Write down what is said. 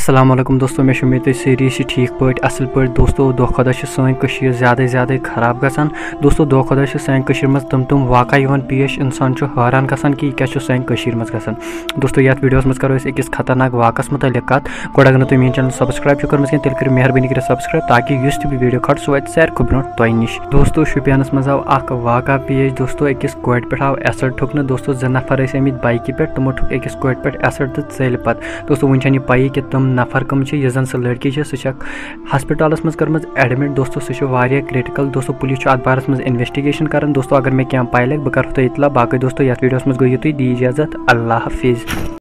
असलम दोस्तों, मे उम्मीद तुम सारी ठीक पे असल पे दोस्तों दो खुद सन ज़्यादा ज़्यादा खराब ग दोस्तों दो खुद सान मज तम तम वाक़ पेश इंसान हैरान ग कि क्या सान मज ग दोस्तों ये वीडियो मज करो अकिस खतरनाक वाकस मुतल कत गोड़ अगर तुम मेन चैनल सब्सक्राइब कर्म तेल कर मेहरबानी कर सब्सक्राइब, ताकि इस तुम वीडियो खट सह वो सारे ब्रो तुह नश। दोस्तों शुपियान मज आव वाक़ पेश दोस्तों अकिस कोर पे आव एसड ठुकन दोस्तों जो नफर आमत बाइक पे तमो ठुक अकिस कोर पे एसड तो चल पे दोस्तों वन पी कि तम नफर कम यह जन सह लड़की से हस्पिटल मज कर एडमिट दोस्तों सह क्रिटिकल दोस्तों, पुलिस अत बारस मज इन्वेस्टिगेशन कर दोस्तों, अगर मे क्या पाई लगे बह तुम इतला बाकी दोस्तों, ये वीडियो में गई यु दी इजाज़त, अल्लाह हाफिज़।